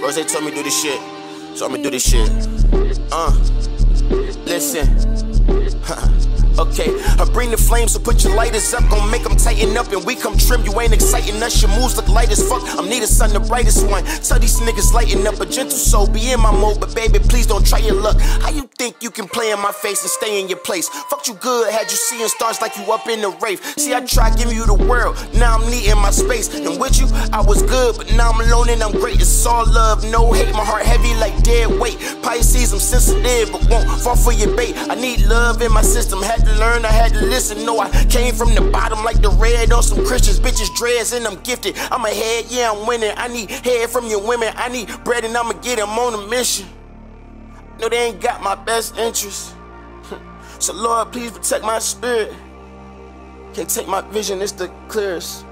Rose told me do this shit, so I'ma do this shit. Uh, listen. Bring the flames, so put your lighters up. Gonna make them tighten up and we come trim. You ain't exciting us, your moves look light as fuck. I'm neither son, the brightest one. Tell these niggas lighten up, a gentle soul, be in my mode. But baby, please don't try your luck. How you think you can play in my face and stay in your place? Fucked you good, had you seeing stars like you up in the rave. See, I try giving you the world, now I'm needing my space. And with you, I was good, but now I'm alone and I'm great. It's all love, no hate. My heart heavy like dead weight. Pisces, I'm sensitive, but won't fall for your bait. I need love in my system, had to learn, I had to listen. No, I came from the bottom like the red on some Christians. Bitches dreads and I'm gifted. I'm ahead, yeah, I'm winning. I need head from your women. I need bread and I'ma get them on a mission. No, they ain't got my best interest. So, Lord, please protect my spirit. Can't take my vision, it's the clearest.